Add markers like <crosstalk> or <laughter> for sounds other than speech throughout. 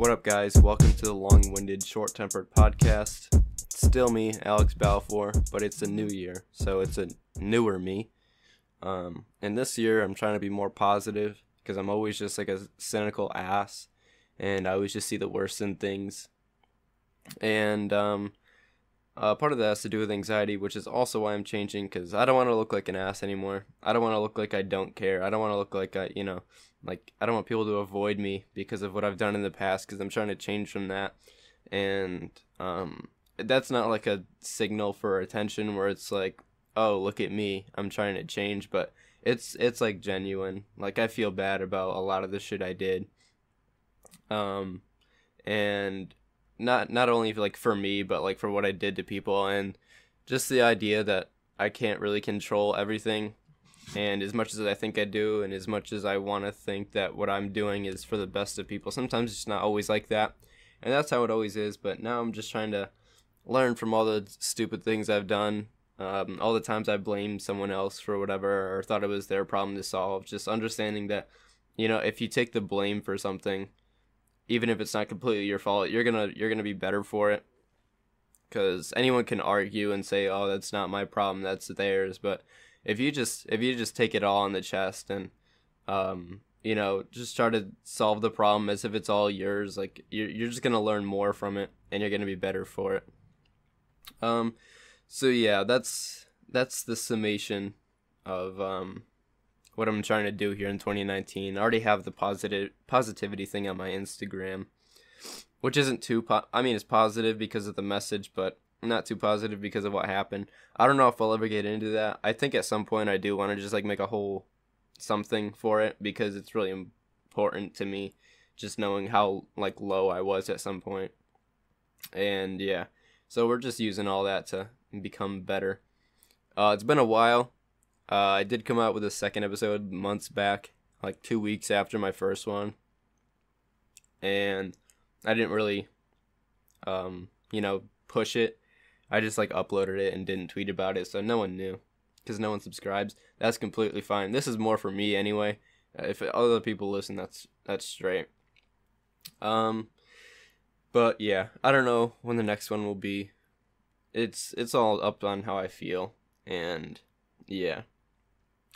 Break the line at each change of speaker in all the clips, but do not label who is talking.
What up, guys? Welcome to the long winded, short tempered podcast. It's still me, Alex Balfour, but it's a new year, so it's a newer me. Um, and this year, I'm trying to be more positive because I'm always just like a cynical ass, and I always just see the worst in things. And um, uh, part of that has to do with anxiety, which is also why I'm changing because I don't want to look like an ass anymore. I don't want to look like I don't care. I don't want to look like I, you know, like I don't want people to avoid me because of what I've done in the past because I'm trying to change from that. And um, that's not like a signal for attention where it's like, oh, look at me, I'm trying to change, but it's it's like genuine. Like I feel bad about a lot of the shit I did. Um, and not not only like for me but like for what I did to people and just the idea that I can't really control everything and as much as I think I do and as much as I want to think that what I'm doing is for the best of people sometimes it's not always like that and that's how it always is but now I'm just trying to learn from all the stupid things I've done um, all the times I blamed someone else for whatever or thought it was their problem to solve just understanding that you know if you take the blame for something even if it's not completely your fault, you're gonna you're gonna be better for it. Because anyone can argue and say, "Oh, that's not my problem, that's theirs." But if you just if you just take it all on the chest and um, you know just try to solve the problem as if it's all yours, like you're you're just gonna learn more from it and you're gonna be better for it. Um, so yeah, that's that's the summation of um what I'm trying to do here in 2019. I already have the positive positivity thing on my Instagram, which isn't too po- I mean it's positive because of the message, but not too positive because of what happened. I don't know if I'll ever get into that. I think at some point I do want to just like make a whole something for it because it's really important to me just knowing how like low I was at some point. And yeah. So we're just using all that to become better. Uh, it's been a while uh, I did come out with a second episode months back, like two weeks after my first one, and I didn't really, um, you know, push it. I just like uploaded it and didn't tweet about it, so no one knew, because no one subscribes. That's completely fine. This is more for me anyway. Uh, if other people listen, that's that's straight. Um, but yeah, I don't know when the next one will be. It's it's all up on how I feel, and yeah.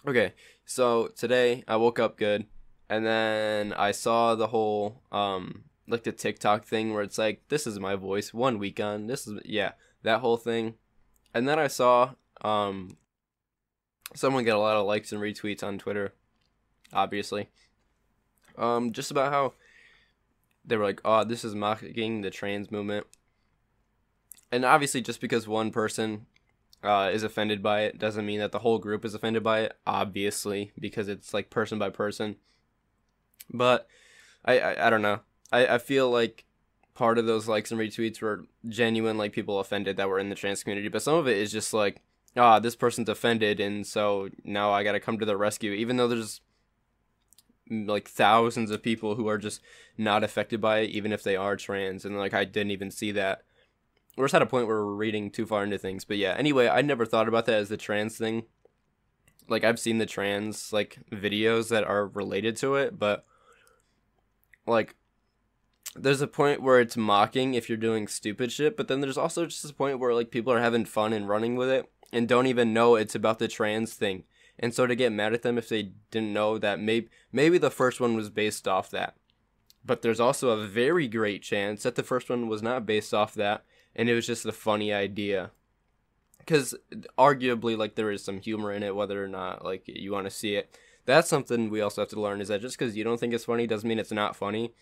Okay, so today I woke up good, and then I saw the whole um like the TikTok thing where it's like this is my voice one week on this is yeah that whole thing, and then I saw um someone get a lot of likes and retweets on Twitter, obviously, um just about how they were like oh this is mocking the trans movement, and obviously just because one person uh, is offended by it doesn't mean that the whole group is offended by it obviously because it's like person by person. But i i, I don't know. I, I feel like part of those likes and retweets were genuine like people offended that were in the trans community but some of it is just like ah this person's offended and so now i gotta come to the rescue even though there's like thousands of people who are just not affected by it even if they are trans and like i didn't even see that we're just at a point where we're reading too far into things. But yeah, anyway, I never thought about that as the trans thing. Like I've seen the trans like videos that are related to it, but like there's a point where it's mocking if you're doing stupid shit, but then there's also just a point where like people are having fun and running with it and don't even know it's about the trans thing. And so to get mad at them if they didn't know that maybe maybe the first one was based off that. But there's also a very great chance that the first one was not based off that and it was just a funny idea. Because arguably like there is some humor in it whether or not like you want to see it. That's something we also have to learn is that just because you don't think it's funny doesn't mean it's not funny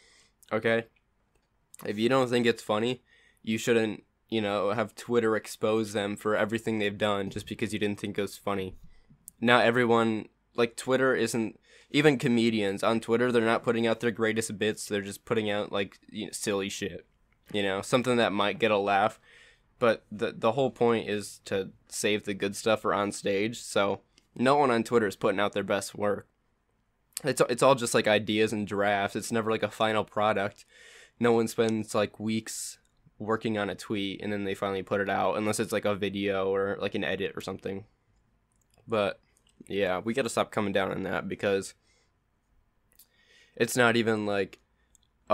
okay? If you don't think it's funny you shouldn't you know have twitter expose them for everything they've done just because you didn't think it was funny. Not everyone like twitter isn't even comedians on twitter they're not putting out their greatest bits they're just putting out like you know, silly shit you know, something that might get a laugh. But the the whole point is to save the good stuff for on stage. So no one on Twitter is putting out their best work. It's it's all just like ideas and drafts. It's never like a final product. No one spends like weeks working on a tweet and then they finally put it out unless it's like a video or like an edit or something. But yeah, we got to stop coming down on that because it's not even like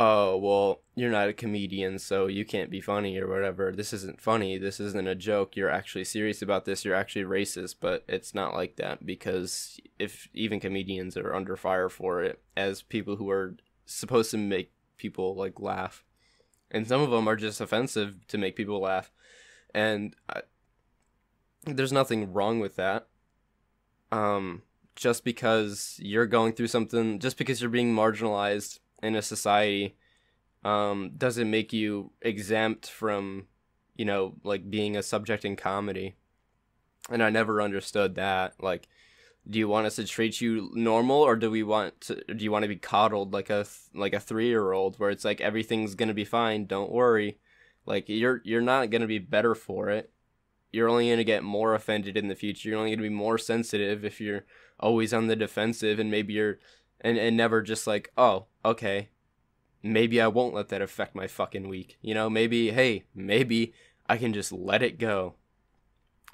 oh well you're not a comedian so you can't be funny or whatever. This isn't funny. This isn't a joke. You're actually serious about this. You're actually racist. But it's not like that because if even comedians are under fire for it as people who are supposed to make people like laugh. And some of them are just offensive to make people laugh. And I, there's nothing wrong with that. Um just because you're going through something just because you're being marginalized in a society um, doesn't make you exempt from, you know, like being a subject in comedy. And I never understood that. Like, do you want us to treat you normal, or do we want to? Do you want to be coddled like a like a three year old, where it's like everything's gonna be fine, don't worry. Like you're you're not gonna be better for it. You're only gonna get more offended in the future. You're only gonna be more sensitive if you're always on the defensive, and maybe you're and and never just like, oh, okay, maybe I won't let that affect my fucking week. You know, maybe hey, maybe I can just let it go.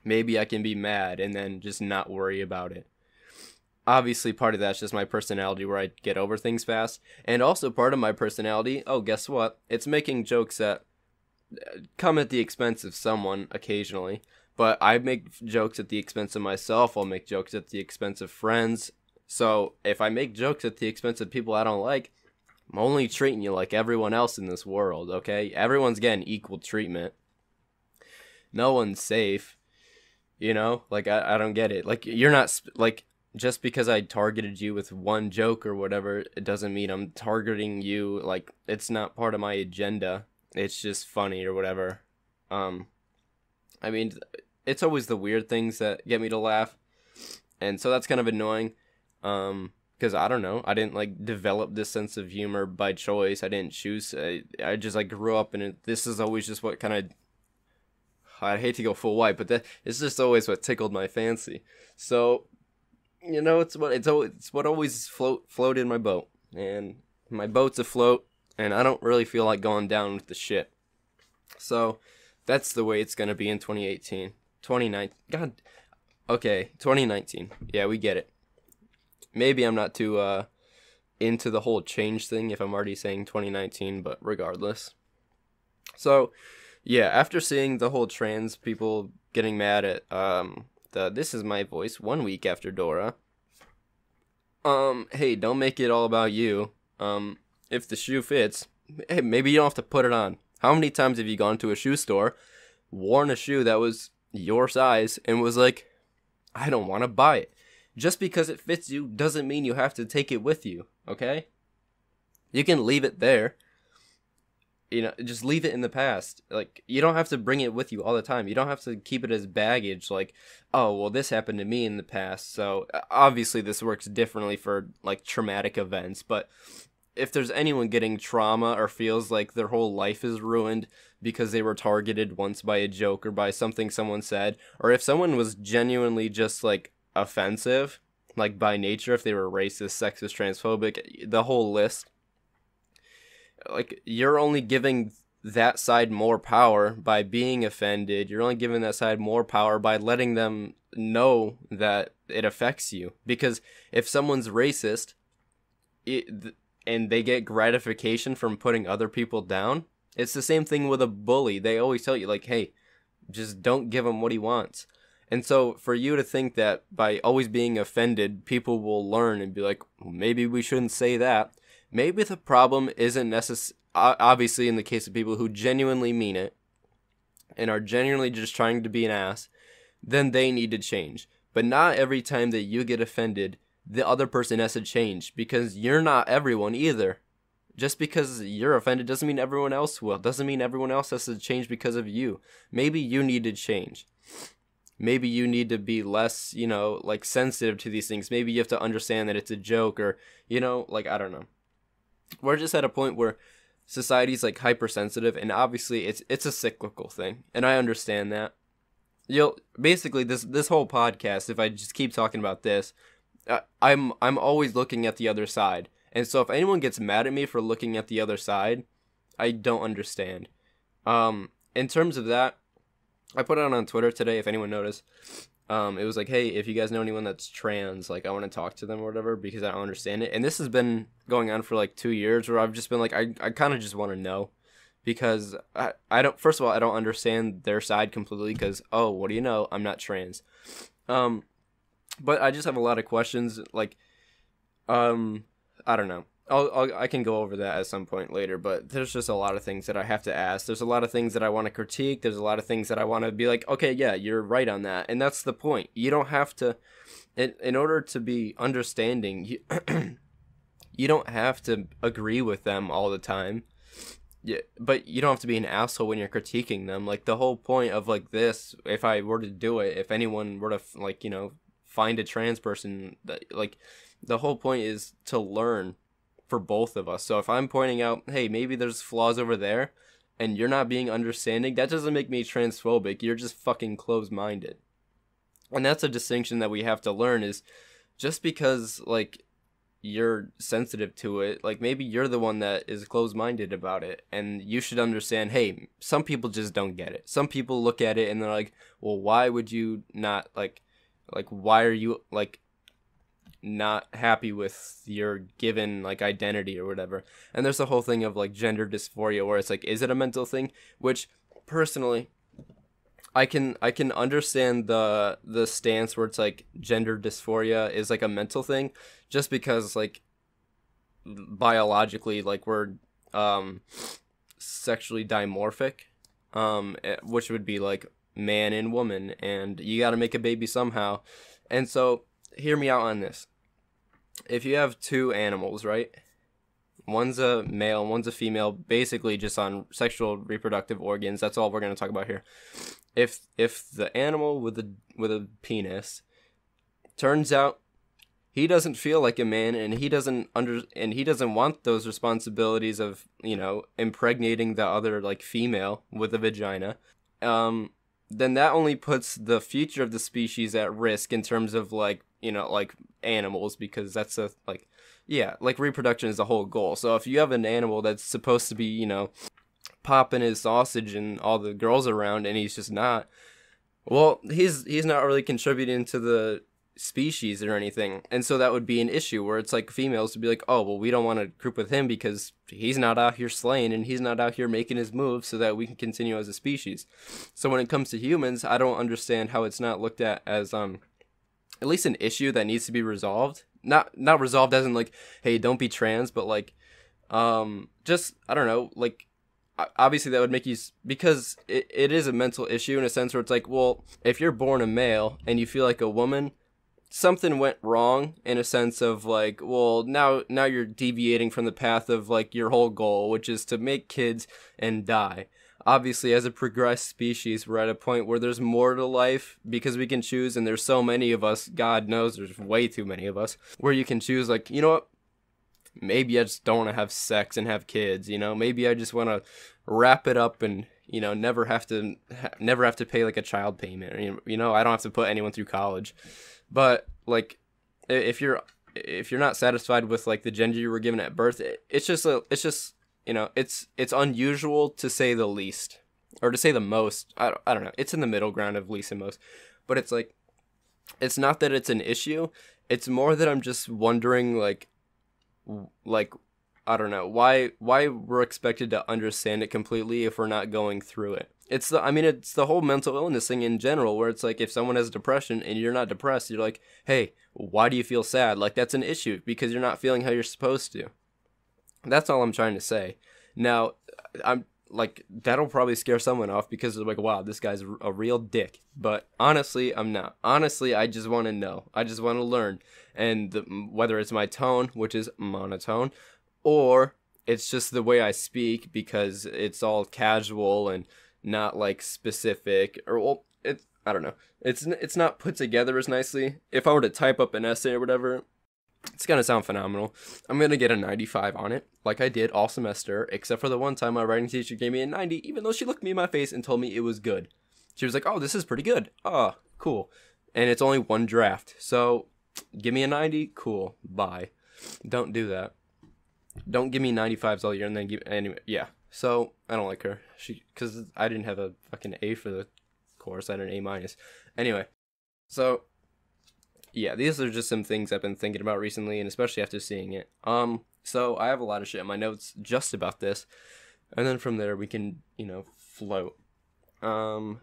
Maybe I can be mad and then just not worry about it. Obviously, part of that's just my personality where I get over things fast. And also, part of my personality, oh, guess what? It's making jokes that uh, come at the expense of someone occasionally. But I make jokes at the expense of myself. I'll make jokes at the expense of friends. So if I make jokes at the expense of people I don't like, I'm only treating you like everyone else in this world, okay? Everyone's getting equal treatment. No one's safe. You know? Like, I, I don't get it. Like, you're not, like, just because I targeted you with one joke or whatever, it doesn't mean I'm targeting you. Like, it's not part of my agenda. It's just funny or whatever. Um, I mean, it's always the weird things that get me to laugh. And so that's kind of annoying. Um, because I don't know, I didn't like develop this sense of humor by choice. I didn't choose. I, I just like grew up, and it, this is always just what kind of. I hate to go full white, but that it's just always what tickled my fancy. So, you know, it's what it's always it's what always float float in my boat, and my boat's afloat, and I don't really feel like going down with the ship. So, that's the way it's gonna be in 2018, 2019. God, okay, 2019. Yeah, we get it maybe I'm not too uh, into the whole change thing if I'm already saying 2019, but regardless. So, yeah, after seeing the whole trans people getting mad at um the this is my voice one week after Dora. Um, hey, don't make it all about you. Um, if the shoe fits, hey, maybe you don't have to put it on. How many times have you gone to a shoe store, worn a shoe that was your size, and was like, I don't want to buy it? Just because it fits you doesn't mean you have to take it with you, okay? You can leave it there. You know, just leave it in the past. Like, you don't have to bring it with you all the time. You don't have to keep it as baggage, like, oh, well, this happened to me in the past. So, uh, obviously, this works differently for, like, traumatic events. But if there's anyone getting trauma or feels like their whole life is ruined because they were targeted once by a joke or by something someone said, or if someone was genuinely just, like, offensive, like by nature, if they were racist, sexist, transphobic, the whole list. Like you're only giving that side more power by being offended. You're only giving that side more power by letting them know that it affects you. Because if someone's racist, it, and they get gratification from putting other people down, it's the same thing with a bully. They always tell you like, "Hey, just don't give him what he wants." And so for you to think that by always being offended, people will learn and be like, well, maybe we shouldn't say that. Maybe the problem isn't necessary. Obviously, in the case of people who genuinely mean it and are genuinely just trying to be an ass, then they need to change. But not every time that you get offended, the other person has to change because you're not everyone either. Just because you're offended doesn't mean everyone else will. Doesn't mean everyone else has to change because of you. Maybe you need to change maybe you need to be less, you know, like sensitive to these things. Maybe you have to understand that it's a joke or, you know, like I don't know. We're just at a point where society's like hypersensitive and obviously it's it's a cyclical thing. And I understand that. You'll basically this this whole podcast if I just keep talking about this, uh, I'm I'm always looking at the other side. And so if anyone gets mad at me for looking at the other side, I don't understand. Um in terms of that, I put it on on Twitter today. If anyone noticed, um, it was like, hey, if you guys know anyone that's trans, like I want to talk to them or whatever because I don't understand it. And this has been going on for like two years where I've just been like, I, I kind of just want to know because I, I don't, first of all, I don't understand their side completely because, oh, what do you know? I'm not trans. Um, but I just have a lot of questions. Like, um, I don't know. I'll, I'll, i can go over that at some point later, but there's just a lot of things that I have to ask. There's a lot of things that I want to critique. There's a lot of things that I want to be like, okay, yeah, you're right on that, and that's the point. You don't have to, in in order to be understanding, you <clears throat> you don't have to agree with them all the time. Yeah, but you don't have to be an asshole when you're critiquing them. Like the whole point of like this, if I were to do it, if anyone were to like you know find a trans person, that like the whole point is to learn for both of us. So if I'm pointing out, hey, maybe there's flaws over there, and you're not being understanding, that doesn't make me transphobic. You're just fucking closed minded. And that's a distinction that we have to learn is just because like you're sensitive to it, like maybe you're the one that is closed minded about it. And you should understand, hey, some people just don't get it. Some people look at it and they're like, well, why would you not like like why are you like not happy with your given like identity or whatever. And there's the whole thing of like gender dysphoria where it's like is it a mental thing? Which personally I can I can understand the the stance where it's like gender dysphoria is like a mental thing just because like biologically like we're um sexually dimorphic um eh, which would be like man and woman and you got to make a baby somehow. And so hear me out on this if you have two animals, right? One's a male one's a female, basically just on sexual reproductive organs. That's all we're going to talk about here. If if the animal with a with a penis turns out he doesn't feel like a man and he doesn't under and he doesn't want those responsibilities of, you know, impregnating the other like female with a vagina. Um then that only puts the future of the species at risk in terms of like you know like animals because that's a like yeah like reproduction is the whole goal so if you have an animal that's supposed to be you know popping his sausage and all the girls around and he's just not well he's he's not really contributing to the species or anything. And so that would be an issue where it's like females to be like, oh, well, we don't want to group with him because he's not out here slaying and he's not out here making his moves so that we can continue as a species. So when it comes to humans, I don't understand how it's not looked at as, um, at least an issue that needs to be resolved. Not, not resolved as in like, hey, don't be trans, but like, um, just, I don't know, like, obviously that would make you because it, it is a mental issue in a sense where it's like well if you're born a male and you feel like a woman something went wrong in a sense of like well now now you're deviating from the path of like your whole goal which is to make kids and die obviously as a progressed species we're at a point where there's more to life because we can choose and there's so many of us god knows there's way too many of us where you can choose like you know what? Maybe i just don't want to have sex and have kids you know? Maybe i just want to wrap it up and you know never have to never have to pay like a child payment you know i don't have to put anyone through college. But like, if you're if you're not satisfied with like the gender you were given at birth, it, it's just a, it's just you know it's it's unusual to say the least or to say the most. I don't, I don't know. It's in the middle ground of least and most, but it's like it's not that it's an issue. It's more that I'm just wondering like like I don't know why why we're expected to understand it completely if we're not going through it. It's the I mean it's the whole mental illness thing in general where it's like if someone has depression and you're not depressed, you're like, "Hey, why do you feel sad?" Like that's an issue because you're not feeling how you're supposed to. That's all I'm trying to say. Now, I'm like that'll probably scare someone off because they're like, "Wow, this guy's a real dick." But honestly, I'm not. Honestly, I just want to know. I just want to learn, and the, whether it's my tone, which is monotone, or it's just the way I speak because it's all casual and not like specific or well it's I don't know. It's it's not put together as nicely. If I were to type up an essay or whatever, it's gonna sound phenomenal. I'm gonna get a 95 on it, like I did all semester, except for the one time my writing teacher gave me a 90, even though she looked me in my face and told me it was good. She was like, "Oh, this is pretty good. Oh, cool." And it's only one draft, so give me a 90. Cool. Bye. Don't do that. Don't give me 95s all year and then give anyway. Yeah. So I don't like her. She because I didn't have a fucking A for the course. I had an A minus. Anyway, So, yeah, these are just some things I've been thinking about recently, and especially after seeing it. Um, so I have a lot of shit in my notes just about this, and then from there we can, you know, float. Um,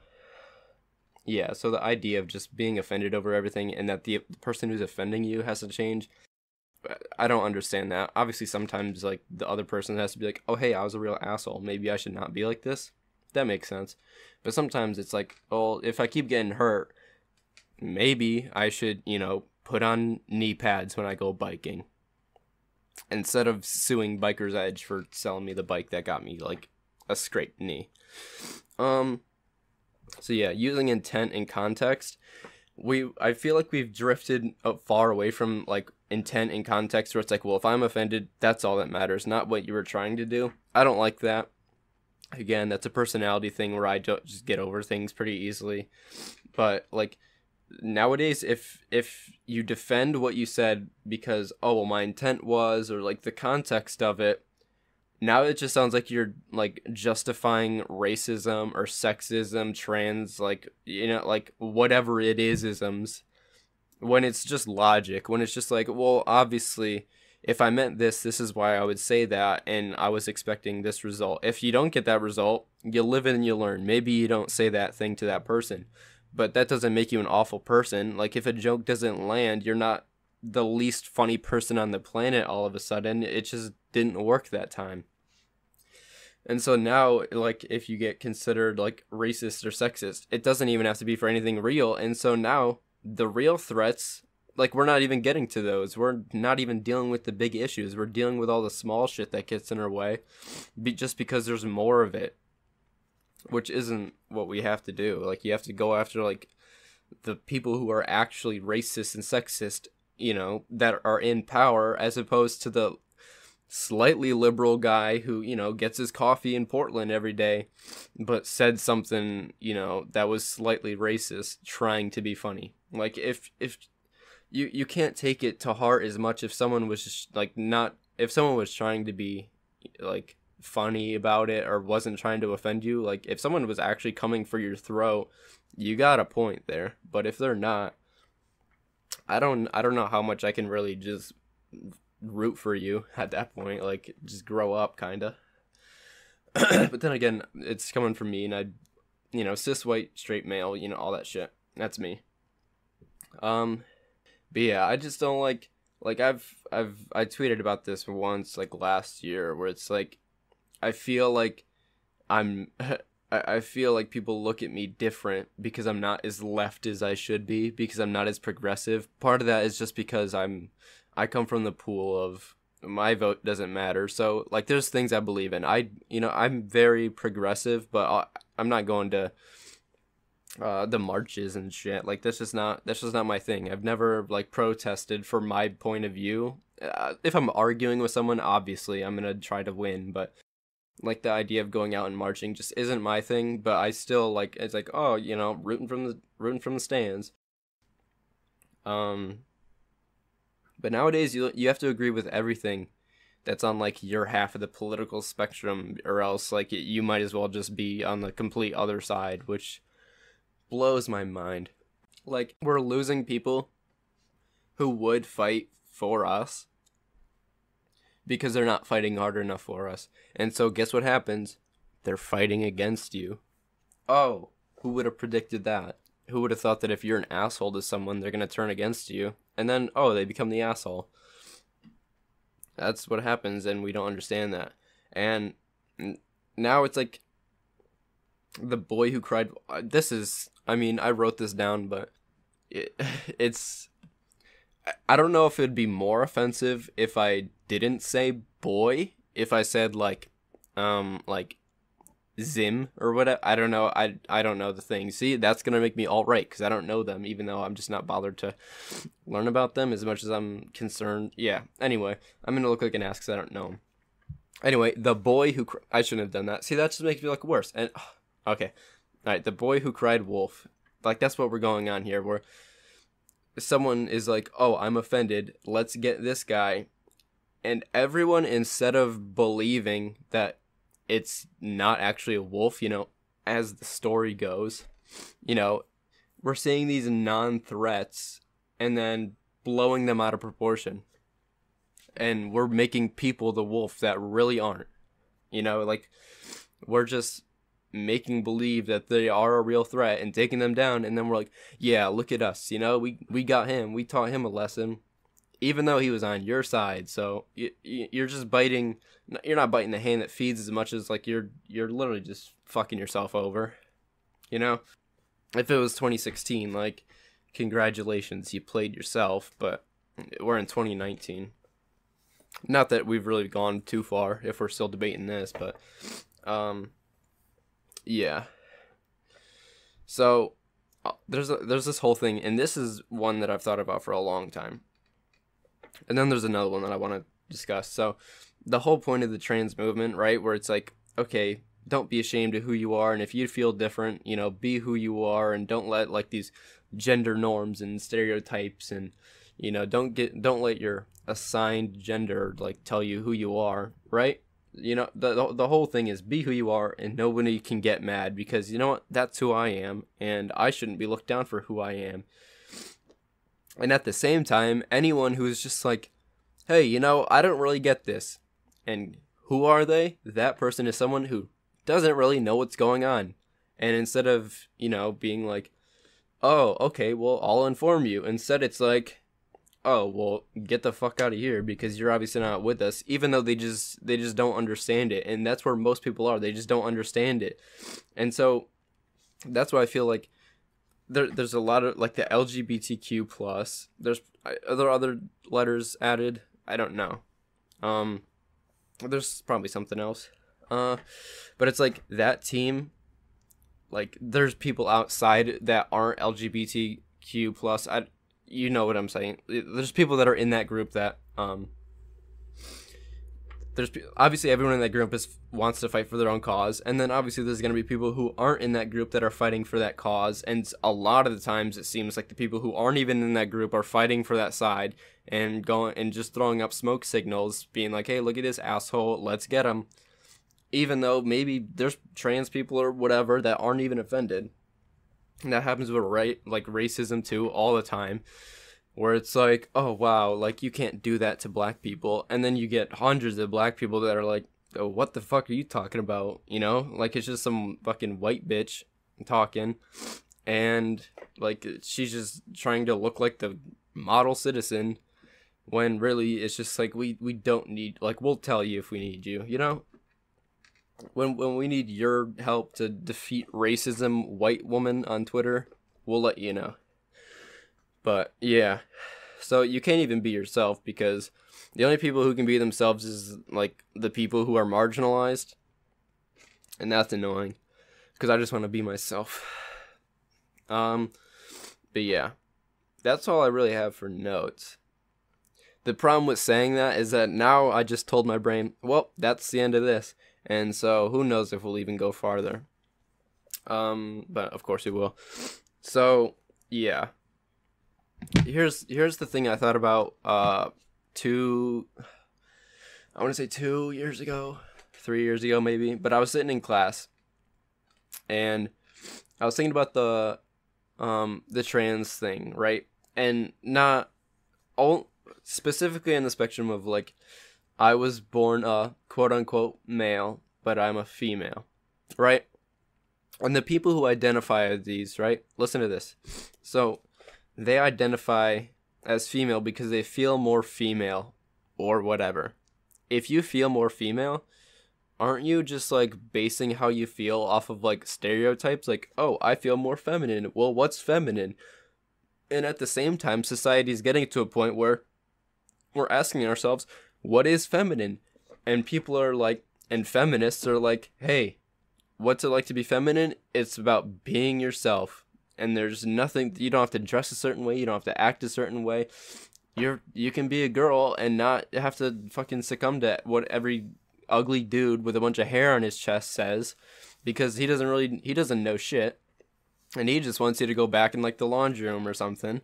yeah, so the idea of just being offended over everything and that the, person who's offending you has to change. I don't understand that. Obviously, sometimes like the other person has to be like, "Oh, hey, I was a real asshole. Maybe I should not be like this." That makes sense. But sometimes it's like, "Oh, if I keep getting hurt, maybe I should, you know, put on knee pads when I go biking." Instead of suing Biker's Edge for selling me the bike that got me like a scraped knee. Um so yeah, using intent and context, we I feel like we've drifted far away from like intent and context where it's like, well, if I'm offended, that's all that matters, not what you were trying to do. I don't like that. Again, that's a personality thing where I don't just get over things pretty easily. But like nowadays if if you defend what you said because oh well my intent was or like the context of it now it just sounds like you're like justifying racism or sexism trans like you know like whatever it is isms when it's just logic when it's just like well obviously if i meant this this is why i would say that and i was expecting this result. If you don't get that result you live and you learn. Maybe you don't say that thing to that person but that doesn't make you an awful person like if a joke doesn't land you're not the least funny person on the planet all of a sudden it just didn't work that time and so now, like, if you get considered like racist or sexist, it doesn't even have to be for anything real. And so now, the real threats, like, we're not even getting to those. We're not even dealing with the big issues. We're dealing with all the small shit that gets in our way, be- just because there's more of it, which isn't what we have to do. Like, you have to go after like the people who are actually racist and sexist, you know, that are in power, as opposed to the slightly liberal guy who, you know, gets his coffee in Portland every day, but said something, you know, that was slightly racist, trying to be funny. Like if if you you can't take it to heart as much if someone was just like not if someone was trying to be like funny about it or wasn't trying to offend you, like if someone was actually coming for your throat, you got a point there. But if they're not, I don't I don't know how much I can really just root for you <laughs> at that point. Like, just grow up, kinda. <clears throat> but then again, it's coming from me, and I, you know, cis white straight male, you know, all that shit. That's me. Um, but yeah, I just don't like like I've I've I tweeted about this once like last year where it's like I feel like I'm <laughs> I feel like people look at me different because I'm not as left as I should be because I'm not as progressive. Part of that is just because I'm I come from the pool of my vote doesn't matter. So like there's things I believe in. I you know, I'm very progressive, but i I'm not going to uh, the marches and shit. Like this is not this is not my thing. I've never like protested for my point of view. Uh, if I'm arguing with someone, obviously I'm gonna try to win, but like the idea of going out and marching just isn't my thing. But I still like it's like oh you know rooting from the rooting from the stands. Um, but nowadays, you you have to agree with everything that's on like your half of the political spectrum, or else like you might as well just be on the complete other side, which blows my mind. Like we're losing people who would fight for us because they're not fighting hard enough for us. And so guess what happens? They're fighting against you. Oh, who would have predicted that? Who would have thought that if you're an asshole to someone, they're going to turn against you? and then oh they become the asshole that's what happens and we don't understand that and now it's like the boy who cried uh, this is i mean i wrote this down but it, <laughs> it's i don't know if it'd be more offensive if i didn't say boy if i said like um like Zim or whatever. I don't know. I I don't know the thing. See, that's gonna make me all right because I don't know them, even though I'm just not bothered to learn about them as much as I'm concerned. Yeah. Anyway, I'm gonna look like an ass because I don't know them. Anyway, the boy who cr- I shouldn't have done that. See, that just makes me look worse. And <sighs> okay, all right, the boy who cried wolf. Like that's what we're going on here. Where someone is like, "Oh, I'm offended. Let's get this guy." And everyone, instead of believing that it's not actually a wolf, you know, as the story goes. You know, we're seeing these non-threats and then blowing them out of proportion and we're making people the wolf that really aren't you know like we're just making believe that they are a real threat and taking them down and then we're like yeah look at us you know we we got him we taught him a lesson even though he was on your side so you, you're just biting you're not biting the hand that feeds as much as like you're you're literally just fucking yourself over you know if it was 2016 like congratulations you played yourself but we're in 2019 not that we've really gone too far if we're still debating this but um yeah. So uh, there's a, there's this whole thing, and this is one that I've thought about for a long time. And then there's another one that I want to discuss. So the whole point of the trans movement, right, where it's like, okay, don't be ashamed of who you are, and if you feel different, you know, be who you are, and don't let like these gender norms and stereotypes and you know don't get don't let your assigned gender like tell you who you are right you know the, the whole thing is be who you are and nobody can get mad because you know what that's who i am and i shouldn't be looked down for who i am and at the same time anyone who is just like hey you know i don't really get this. And who are they? That person is someone who doesn't really know what's going on. And instead of you know being like oh okay well i'll inform you. Instead it's like oh well get the fuck out of here because you're obviously not with us even though they just they just don't understand it. And that's where most people are. They just don't understand it. And so that's why i feel like there, there's a lot of like the lgbtq plus there's are there other letters added? I don't know. Um there's probably something else. Uh but it's like that team like there's people outside that aren't lgbtq plus i you know what I'm saying. There's people that are in that group that um there's obviously everyone in that group is wants to fight for their own cause and then obviously there's going to be people who aren't in that group that are fighting for that cause and a lot of the times it seems like the people who aren't even in that group are fighting for that side and going and just throwing up smoke signals being like hey look at this asshole let's get him. Even though maybe there's trans people or whatever that aren't even offended. And that happens with right like racism too all the time where it's like oh wow like you can't do that to black people. And then you get hundreds of black people that are like oh what the fuck are you talking about? You know? Like it's just some fucking white bitch talking. And like she's just trying to look like the model citizen when really it's just like we we don't need like we'll tell you if we need you you know? When when we need your help to defeat racism white woman on Twitter, we'll let you know. But yeah. So you can't even be yourself because the only people who can be themselves is like the people who are marginalized. And that's annoying because I just want to be myself. Um but yeah. That's all I really have for notes. The problem with saying that is that now I just told my brain, well, that's the end of this and so who knows if we'll even go farther. Um, but of course we will. So yeah, here's here's the thing I thought about uh two. I want to say two years ago, three years ago maybe, but I was sitting in class, and I was thinking about the um the trans thing, right? And not all specifically in the spectrum of like I was born a quote unquote male, but I'm a female, right? And the people who identify as these, right? Listen to this. So they identify as female because they feel more female or whatever. If you feel more female, aren't you just like basing how you feel off of like stereotypes? Like, oh, I feel more feminine. Well, what's feminine? And at the same time, society is getting to a point where we're asking ourselves, what is feminine? And people are like, and feminists are like, hey, what's it like to be feminine? It's about being yourself. And there's nothing, you don't have to dress a certain way, you don't have to act a certain way. You're, you can be a girl and not have to fucking succumb to what every ugly dude with a bunch of hair on his chest says because he doesn't really, he doesn't know shit. And he just wants you to go back in like the laundry room or something.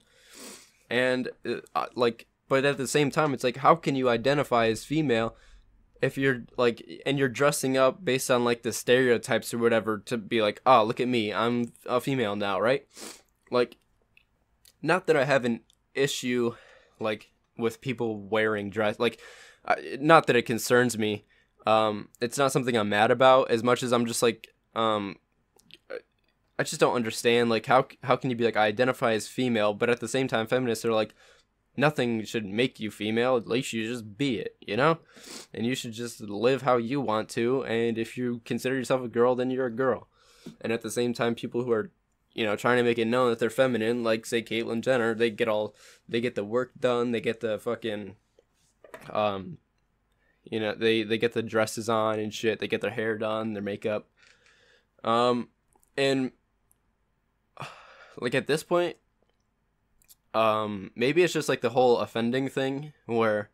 And uh, like, but at the same time, it's like, how can you identify as female if you're like, and you're dressing up based on like the stereotypes or whatever to be like, oh, look at me, I'm a female now, right? like not that I have an issue like with people wearing dress like not that it concerns me um it's not something I'm mad about as much as I'm just like um I just don't understand like how how can you be like I identify as female but at the same time feminists are like nothing should make you female at least you just be it you know? And you should just live how you want to and if you consider yourself a girl then you're a girl. And at the same time people who are you know trying to make it known that they're feminine like say Caitlyn Jenner they get all they get the work done they get the fucking um you know they they get the dresses on and shit they get their hair done their makeup. Um and <sighs> like at this point um maybe it's just like the whole offending thing where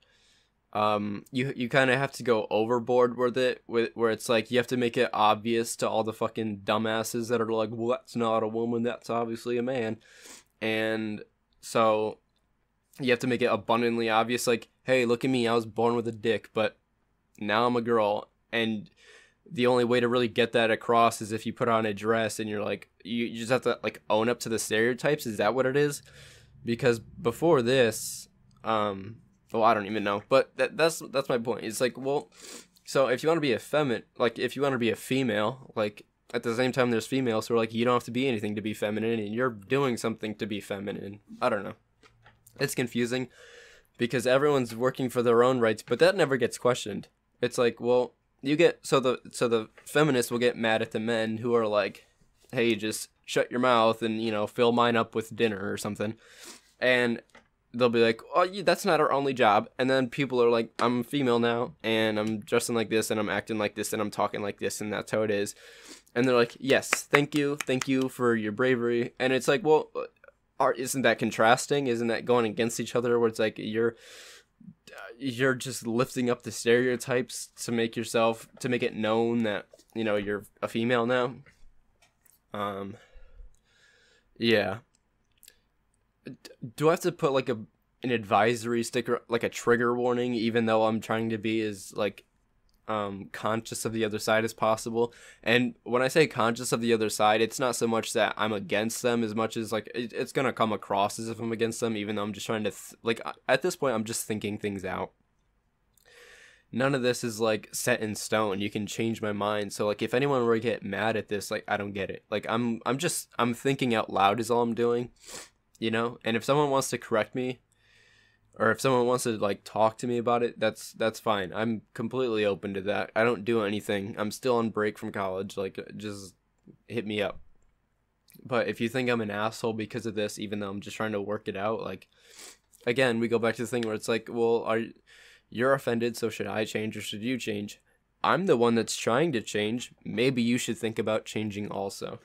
um you you kind of have to go overboard with it with where it's like you have to make it obvious to all the fucking dumbasses that are like well that's not a woman that's obviously a man. And so you have to make it abundantly obvious like hey look at me i was born with a dick but now i'm a girl. And the only way to really get that across is if you put on a dress and you're like you, you just have to like own up to the stereotypes. Is that what it is because before this um well i don't even know but that, that's that's my point. It's like well so if you want to be a feminine like if you want to be a female like at the same time there's females who are like you don't have to be anything to be feminine and you're doing something to be feminine. I don't know. It's confusing because everyone's working for their own rights but that never gets questioned. It's like well you get so the so the feminists will get mad at the men who are like hey just shut your mouth and you know fill mine up with dinner or something. And they'll be like oh yeah, that's not our only job. And then people are like i'm female now and i'm dressing like this and i'm acting like this and i'm talking like this and that's how it is. And they're like yes thank you thank you for your bravery. And it's like well are, isn't that contrasting? Isn't that going against each other where it's like you're you're just lifting up the stereotypes to make yourself to make it known that you know you're a female now? Um yeah. Do i have to put like a an advisory sticker like a trigger warning even though i'm trying to be as like um conscious of the other side as possible? And when i say conscious of the other side it's not so much that i'm against them as much as like it, it's gonna come across as if i'm against them even though i'm just trying to th- like at this point i'm just thinking things out none of this is like set in stone. You can change my mind. So like if anyone were to get mad at this like i don't get it. Like i'm i'm just i'm thinking out loud is all i'm doing you know? And if someone wants to correct me or if someone wants to like talk to me about it that's that's fine. I'm completely open to that. I don't do anything. I'm still on break from college. Like uh, just hit me up. But if you think i'm an asshole because of this even though i'm just trying to work it out like again we go back to the thing where it's like well are you're offended so should i change or should you change? I'm the one that's trying to change. Maybe you should think about changing also.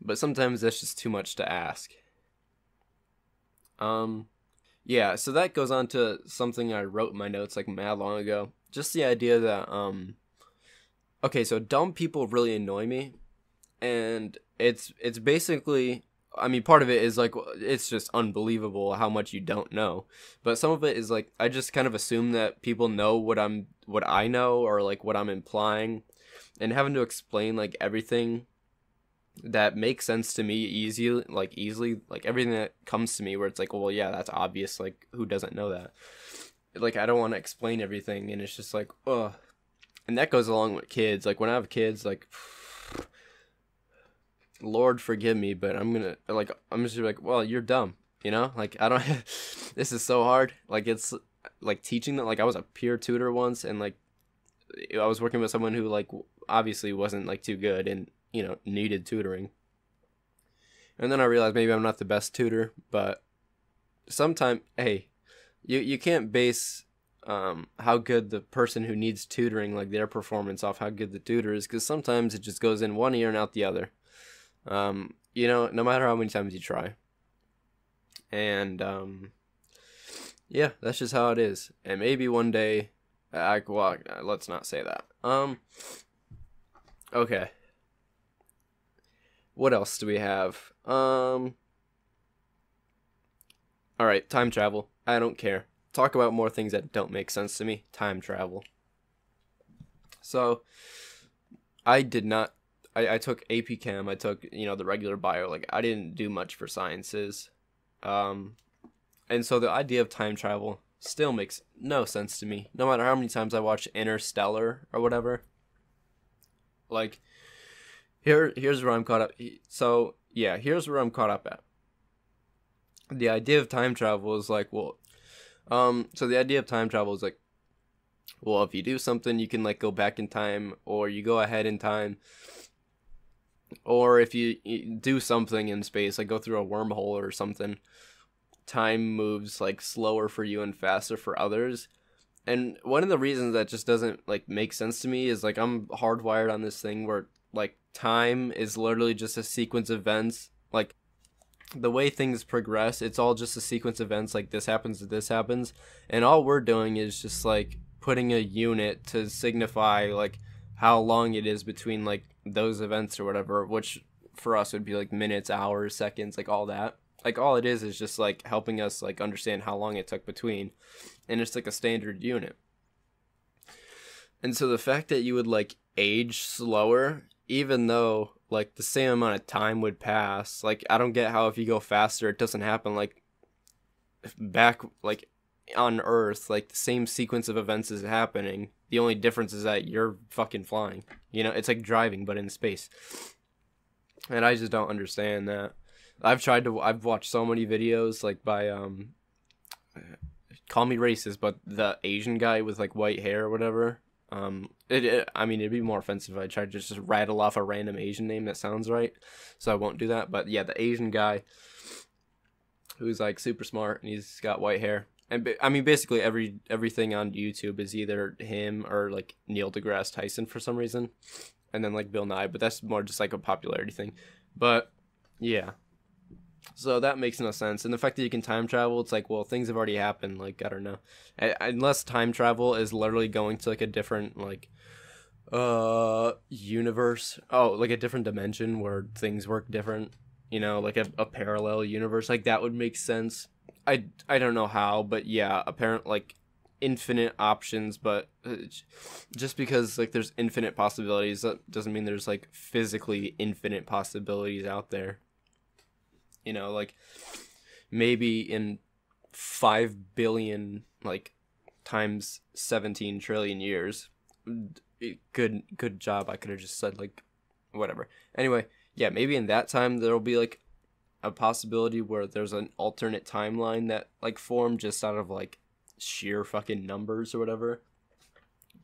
But sometimes that's just too much to ask. Um yeah, so that goes on to something I wrote in my notes like mad long ago. Just the idea that um okay, so dumb people really annoy me. And it's it's basically I mean part of it is like it's just unbelievable how much you don't know. But some of it is like I just kind of assume that people know what I'm what I know or like what I'm implying. And having to explain like everything that makes sense to me easily like easily like everything that comes to me where it's like well yeah that's obvious like who doesn't know that? Like i don't want to explain everything and it's just like ugh. And that goes along with kids. Like when i have kids like lord forgive me but i'm gonna like i'm just like well you're dumb you know like i don't <laughs> this is so hard like it's like teaching them like i was a peer tutor once and like i was working with someone who like obviously wasn't like too good and you know, needed tutoring. And then I realized maybe I'm not the best tutor, but sometimes, hey, you, you can't base um, how good the person who needs tutoring, like their performance, off how good the tutor is, because sometimes it just goes in one ear and out the other. Um, you know, no matter how many times you try. And um, yeah, that's just how it is. And maybe one day, I well, let's not say that. Um, okay what else do we have? Um. All right, time travel. I don't care. Talk about more things that don't make sense to me. Time travel. So, I did not. I I, took AP Chem, I took, you know, the regular bio. Like, I didn't do much for sciences. Um, and so the idea of time travel still makes no sense to me. No matter how many times I watch Interstellar or whatever. Like, here, here's where I'm caught up. So, yeah, here's where I'm caught up at. The idea of time travel is like, well, um, so the idea of time travel is like, well, if you do something, you can like go back in time, or you go ahead in time, or if you, you do something in space, like go through a wormhole or something, time moves like slower for you and faster for others. And one of the reasons that just doesn't like make sense to me is like I'm hardwired on this thing where like time is literally just a sequence of events. Like the way things progress, it's all just a sequence of events like this happens, this happens, and all we're doing is just like putting a unit to signify like how long it is between like those events or whatever, which for us would be like minutes, hours, seconds, like all that. Like all it is is just like helping us like understand how long it took between and it's like a standard unit. And so the fact that you would like age slower even though like the same amount of time would pass, like I don't get how if you go faster it doesn't happen like back like on Earth, like the same sequence of events is happening. The only difference is that you're fucking flying. You know, it's like driving but in space. And I just don't understand that. I've tried to I've watched so many videos like by um call me racist, but the Asian guy with like white hair or whatever. Um, it, it, I mean, it'd be more offensive if I tried to just rattle off a random Asian name that sounds right. So I won't do that. But yeah, the Asian guy who's like super smart and he's got white hair and I mean basically every everything on YouTube is either him or like Neil deGrasse Tyson for some reason, and then like Bill Nye, but that's more just like a popularity thing. But yeah, so that makes no sense. And the fact that you can time travel, it's like well things have already happened. Like I don't know, unless time travel is literally going to like a different like uh universe oh like a different dimension where things work different you know like a, a parallel universe like that would make sense I I don't know how, but yeah, apparent like infinite options, but uh, just because like there's infinite possibilities, that doesn't mean there's like physically infinite possibilities out there. You know, like maybe in 5 billion like times 17 trillion years. Good good job. I could have just said like whatever. Anyway, yeah, maybe in that time there'll be like a possibility where there's an alternate timeline that like formed just out of like sheer fucking numbers or whatever.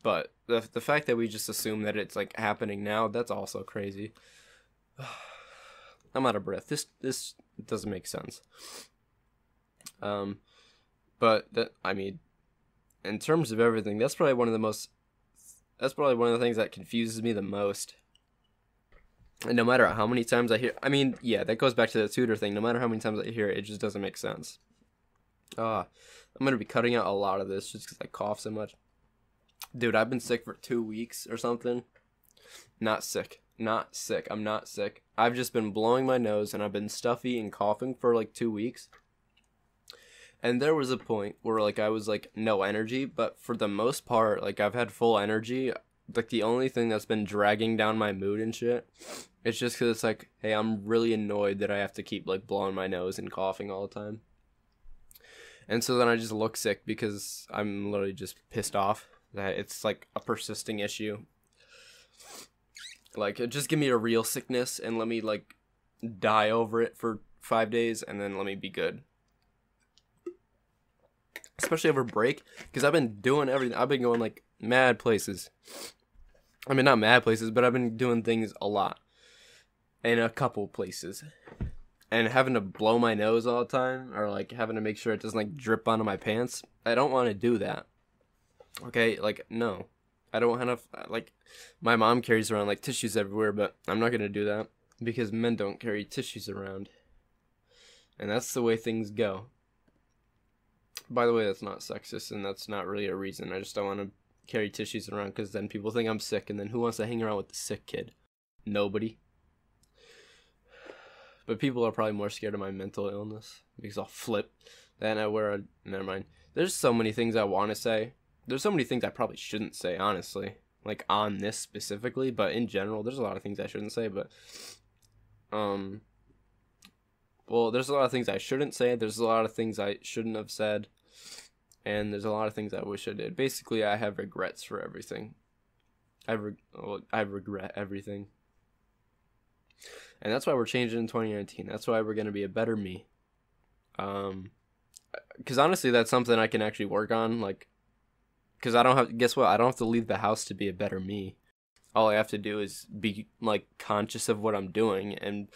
But the the fact that we just assume that it's like happening now, that's also crazy. <sighs> I'm out of breath. This this doesn't make sense. Um but that I mean in terms of everything, that's probably one of the most that's probably one of the things that confuses me the most no matter how many times I hear, I mean, yeah, that goes back to the tutor thing. No matter how many times I hear it, it just doesn't make sense. Ah, uh, I'm gonna be cutting out a lot of this just because I cough so much. Dude, I've been sick for two weeks or something. Not sick. Not sick. I'm not sick. I've just been blowing my nose and I've been stuffy and coughing for like two weeks. And there was a point where like I was like no energy, but for the most part, like I've had full energy like the only thing that's been dragging down my mood and shit it's just because it's like hey i'm really annoyed that i have to keep like blowing my nose and coughing all the time. And so then i just look sick because i'm literally just pissed off that it's like a persisting issue. Like just give me a real sickness and let me like die over it for five days and then let me be good. Especially over break because i've been doing everything i've been going like mad places I mean, not mad places, but I've been doing things a lot in a couple places. And having to blow my nose all the time, or like having to make sure it doesn't like drip onto my pants, I don't want to do that. Okay, like, no. I don't have, enough like, my mom carries around like tissues everywhere, but I'm not gonna do that because men don't carry tissues around. And that's the way things go. By the way, that's not sexist and that's not really a reason. I just don't want to carry tissues around because then people think I'm sick, and then who wants to hang around with the sick kid? Nobody. But people are probably more scared of my mental illness because I'll flip. Then I wear a. Never mind. There's so many things I want to say. There's so many things I probably shouldn't say, honestly. like on this specifically, but in general, there's a lot of things I shouldn't say, but um well, there's a lot of things I shouldn't say, there's a lot of things I shouldn't have said, and there's a lot of things I wish I did. Basically, I have regrets for everything. I re- well, I regret everything. And that's why we're changing in 2019. That's why we're going to be a better me. Um cuz honestly that's something I can actually work on like cuz I don't have guess what? I don't have to leave the house to be a better me. All I have to do is be like conscious of what I'm doing and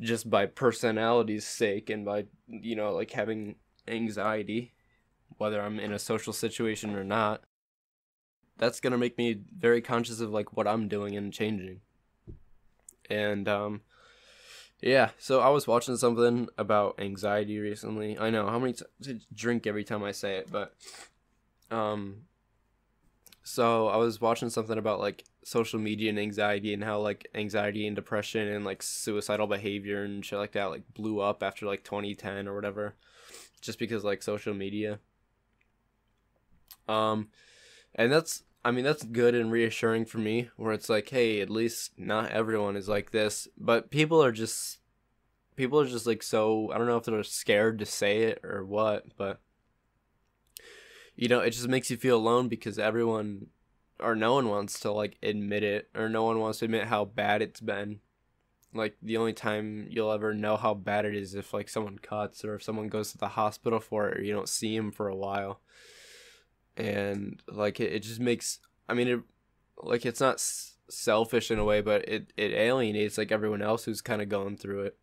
just by personality's sake and by you know like having anxiety whether I'm in a social situation or not that's going to make me very conscious of like what I'm doing and changing. And um yeah, so I was watching something about anxiety recently. I know how many t- drink every time I say it, but um so I was watching something about like social media and anxiety and how like anxiety and depression and like suicidal behavior and shit like that like blew up after like 2010 or whatever just because like social media um and that's I mean that's good and reassuring for me where it's like hey at least not everyone is like this but people are just people are just like so I don't know if they're scared to say it or what but you know it just makes you feel alone because everyone or no one wants to like admit it or no one wants to admit how bad it's been. Like the only time you'll ever know how bad it is if like someone cuts or if someone goes to the hospital for it or you don't see him for a while and like it, it just makes i mean it like it's not s- selfish in a way but it it alienates like everyone else who's kind of going through it.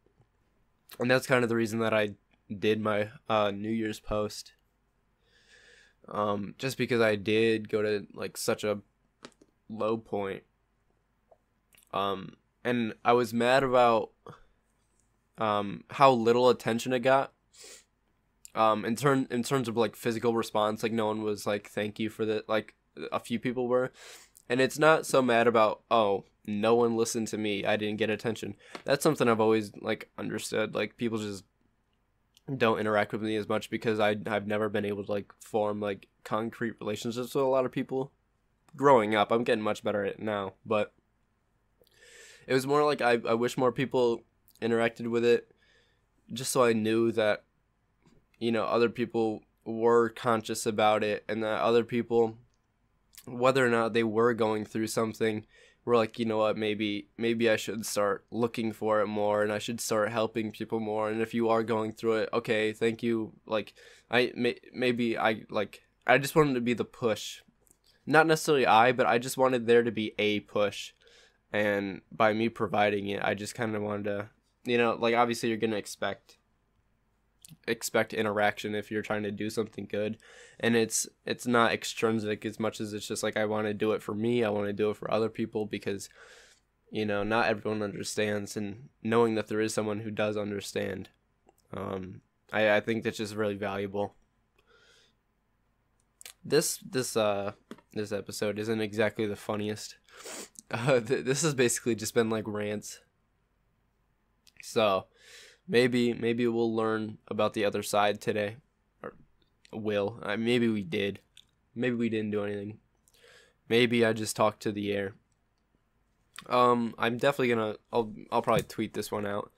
And that's kind of the reason that i did my uh new year's post. Um just because i did go to like such a low point. Um and i was mad about um how little attention it got um in turn in terms of like physical response like no one was like thank you for that like a few people were. And it's not so mad about oh no one listened to me. I didn't get attention. That's something i've always like understood. Like people just don't interact with me as much because I I've never been able to like form like concrete relationships with a lot of people. Growing up, I'm getting much better at it now, but it was more like I I wish more people interacted with it just so I knew that you know other people were conscious about it and that other people whether or not they were going through something were like you know what? Maybe maybe i should start looking for it more and i should start helping people more and if you are going through it okay thank you. Like i may, maybe i like i just wanted to be the push. Not necessarily i but i just wanted there to be a push and by me providing it i just kind of wanted to you know like obviously you're gonna expect expect interaction if you're trying to do something good. And it's it's not extrinsic as much as it's just like i want to do it for me i want to do it for other people because you know not everyone understands and knowing that there is someone who does understand um i i think that's just really valuable. This this uh this episode isn't exactly the funniest. <laughs> Uh, th- this has basically just been like rants. So maybe maybe we'll learn about the other side today. Or will. Uh, maybe we did. Maybe we didn't do anything. Maybe i just talked to the air. Um i'm definitely gonna i'll i'll probably tweet this one out.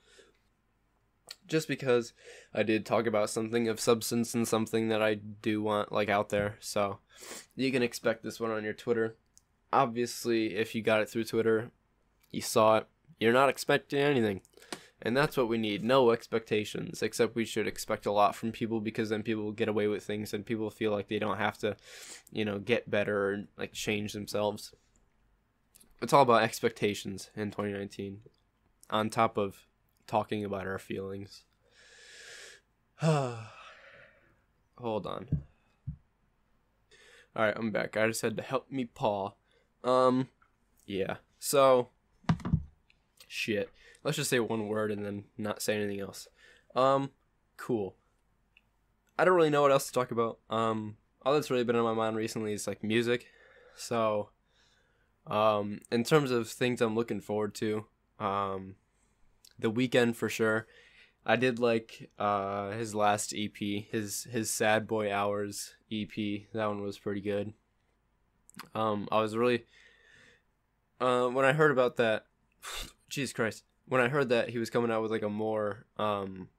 Just because i did talk about something of substance and something that i do want like out there. So you can expect this one on your twitter. Obviously if you got it through twitter you saw it you're not expecting anything and that's what we need. No expectations, except we should expect a lot from people because then people get away with things and people feel like they don't have to, you know, get better or like change themselves. It's all about expectations in 2019 on top of talking about our feelings. <sighs> Hold on. All right, I'm back. I just had to help me paw. Um yeah. So shit let's just say one word and then not say anything else. Um, cool. I don't really know what else to talk about. Um, all that's really been on my mind recently is like music. So, um, in terms of things I'm looking forward to, um, the Weeknd for sure. I did like uh his last EP, his his Sad Boy Hours EP. That one was pretty good. Um, I was really uh, when I heard about that, <sighs> Jesus Christ, when I heard that he was coming out with like a more um,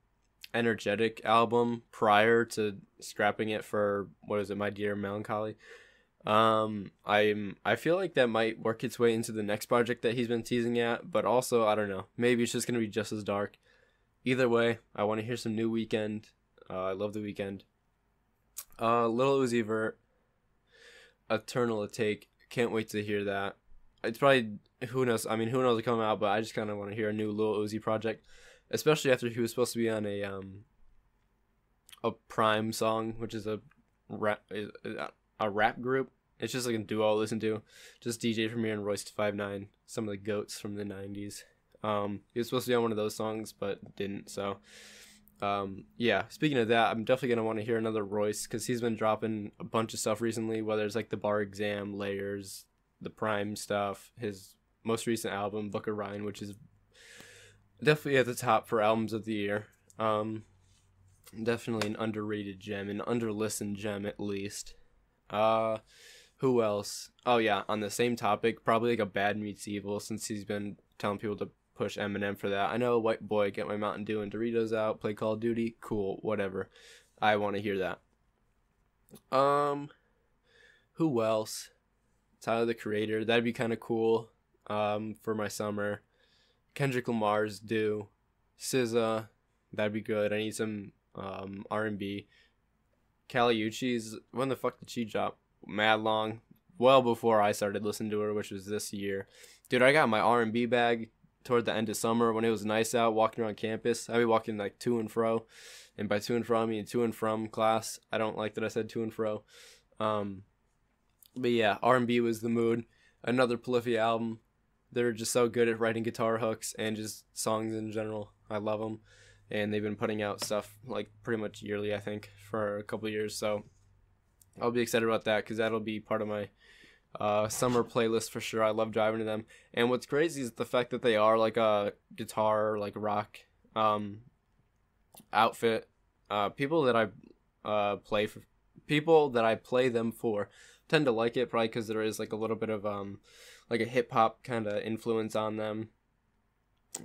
energetic album prior to scrapping it for what is it, My Dear Melancholy. Um, I'm I feel like that might work its way into the next project that he's been teasing at, but also I don't know. Maybe it's just gonna be just as dark. Either way, I want to hear some new Weeknd. Uh, I love the Weeknd. Uh, Lil Uzi Vert, Eternal Atake. Can't wait to hear that. It's probably who knows. I mean, who knows come out, but I just kind of want to hear a new Lil Uzi project, especially after he was supposed to be on a um a PRhyme song, which is a rap a rap group. It's just like a duo I'll listen to. Just DJ Premier and Royce Five Nine, some of the goats from the '90s. Um, he was supposed to be on one of those songs, but didn't. So, um, yeah. Speaking of that, I'm definitely gonna want to hear another Royce because he's been dropping a bunch of stuff recently. Whether it's like the Bar Exam, Layers, the PRhyme stuff, his most recent album, Book of Ryan, which is definitely at the top for albums of the year. Um, definitely an underrated gem, an underlistened gem at least. Uh, who else? Oh yeah, on the same topic, probably like a Bad Meets Evil since he's been telling people to push Eminem for that. I know, white boy, get my Mountain Dew and Doritos out, play Call of Duty, cool, whatever. I want to hear that. Um, who else? Tyler the Creator, that'd be kind of cool. Um, for my summer. Kendrick Lamar's Do, SZA, that'd be good. I need some um R and B. Kali Uchis, when the fuck did she drop? Mad long, well before I started listening to her, which was this year. Dude, I got my R and B bag toward the end of summer when it was nice out, walking around campus. I'd be walking like to and fro, and by to and fro I mean to and from class. I don't like that I said to and fro. Um, but yeah, R and B was the mood. Another Polyphia album. They're just so good at writing guitar hooks and just songs in general. I love them and they've been putting out stuff like pretty much yearly, I think, for a couple years. So I'll be excited about that because that'll be part of my uh, summer playlist for sure. I love driving to them, and what's crazy is the fact that they are like a guitar, like rock um, outfit. Uh, people that I uh, play for, people that I play them for, tend to like it probably because there is like a little bit of um, like a hip hop kind of influence on them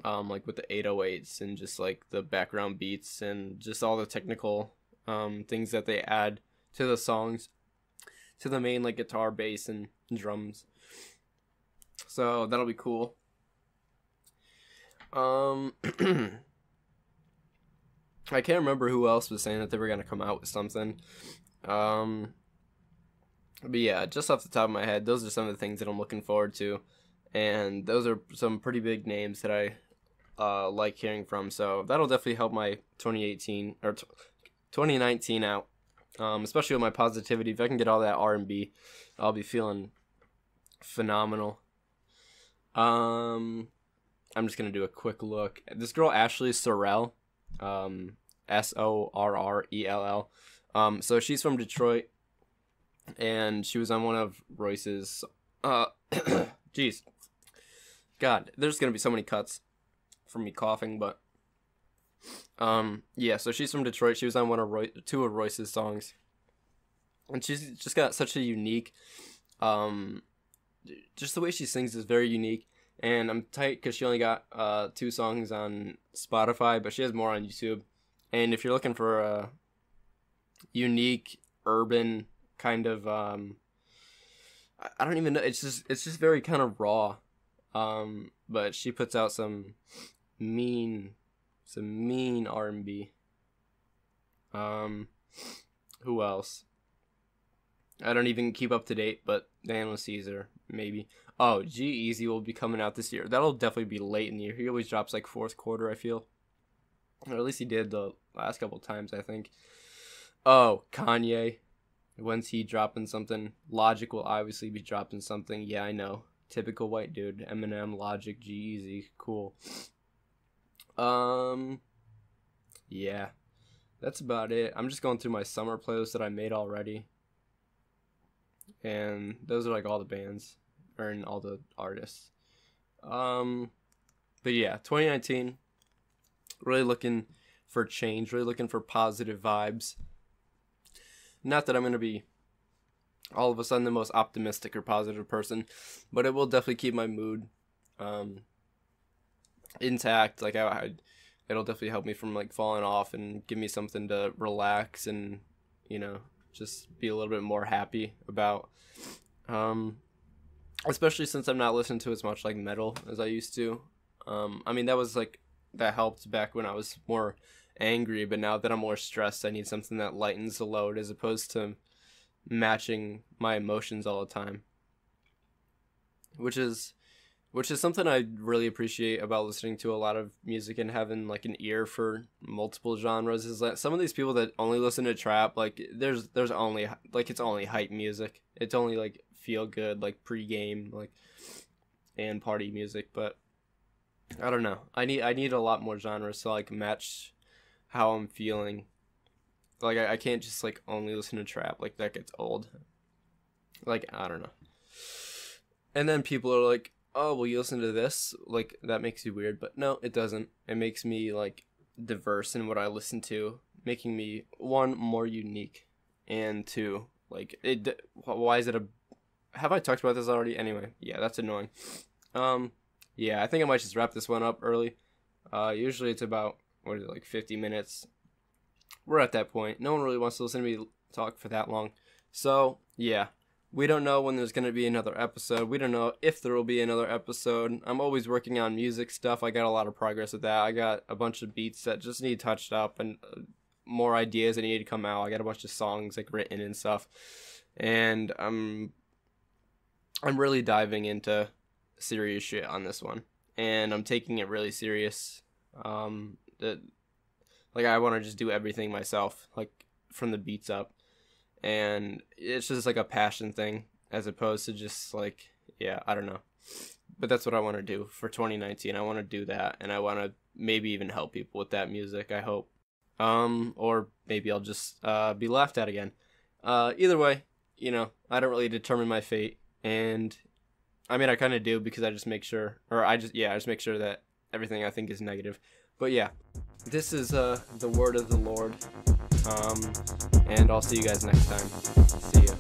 um, like with the 808s and just like the background beats and just all the technical um, things that they add to the songs, to the main like guitar, bass, and drums. So that'll be cool. Um, <clears throat> I can't remember who else was saying that they were gonna come out with something. Um, but yeah, just off the top of my head, those are some of the things that I'm looking forward to and those are some pretty big names that I uh, like hearing from. So that'll definitely help my 2018 or t- 2019 out, um, especially with my positivity. If I can get all that R and B, I'll be feeling phenomenal. Um, I'm just gonna do a quick look. This girl Ashley Sorrell, um, S O R R E L L. Um, so she's from Detroit, and she was on one of Royce's. Uh, <clears throat> jeez, God, there's gonna be so many cuts from me coughing, but um, yeah. So she's from Detroit. She was on one of Roy- two of Royce's songs, and she's just got such a unique, um, just the way she sings is very unique. And I'm tight because she only got uh two songs on Spotify, but she has more on YouTube. And if you're looking for a unique urban kind of um, I don't even know. It's just it's just very kind of raw um, but she puts out some mean, some mean R and B. Um, who else? I don't even keep up to date, but Daniel Caesar maybe. Oh, G-Eazy will be coming out this year. That'll definitely be late in the year. He always drops like fourth quarter. I feel, or at least he did the last couple times. I think. Oh, Kanye. When's he dropping something? Logic will obviously be dropping something. Yeah, I know typical white dude. Eminem, Logic, G-Eazy, cool. Um, yeah, that's about it. I'm just going through my summer playlist that I made already, and those are like all the bands and all the artists. Um, but yeah, 2019. Really looking for change. Really looking for positive vibes. Not that I'm gonna be all of a sudden the most optimistic or positive person, but it will definitely keep my mood um, intact. Like I, I, it'll definitely help me from like falling off and give me something to relax and you know just be a little bit more happy about. Um, especially since I'm not listening to as much like metal as I used to. Um, I mean that was like that helped back when I was more angry, but now that I'm more stressed, I need something that lightens the load as opposed to matching my emotions all the time. Which is which is something I really appreciate about listening to a lot of music and having like an ear for multiple genres is that some of these people that only listen to trap like there's there's only like it's only hype music. It's only like feel good like pre-game like and party music, but I don't know. I need I need a lot more genres to like match how I'm feeling. Like I, I can't just like only listen to trap. Like that gets old. Like I don't know. And then people are like, "Oh, well, you listen to this? Like that makes you weird." But no, it doesn't. It makes me like diverse in what I listen to, making me one more unique, and two like it. Why is it a? Have I talked about this already? Anyway, yeah, that's annoying. Um, yeah, I think I might just wrap this one up early. Uh, usually it's about what is it like 50 minutes. We're at that point. No one really wants to listen to me talk for that long. So yeah, we don't know when there's gonna be another episode. We don't know if there will be another episode. I'm always working on music stuff. I got a lot of progress with that. I got a bunch of beats that just need touched up and uh, more ideas that need to come out. I got a bunch of songs like written and stuff, and I'm I'm really diving into serious shit on this one, and I'm taking it really serious. Um, that like I want to just do everything myself, like from the beats up, and it's just like a passion thing as opposed to just like yeah, I don't know. But that's what I want to do for 2019. I want to do that, and I want to maybe even help people with that music. I hope, um, or maybe I'll just uh, be laughed at again. Uh, either way, you know, I don't really determine my fate, and I mean, I kind of do because I just make sure, or I just, yeah, I just make sure that everything I think is negative. But yeah, this is uh, the word of the Lord. Um, and I'll see you guys next time. See ya.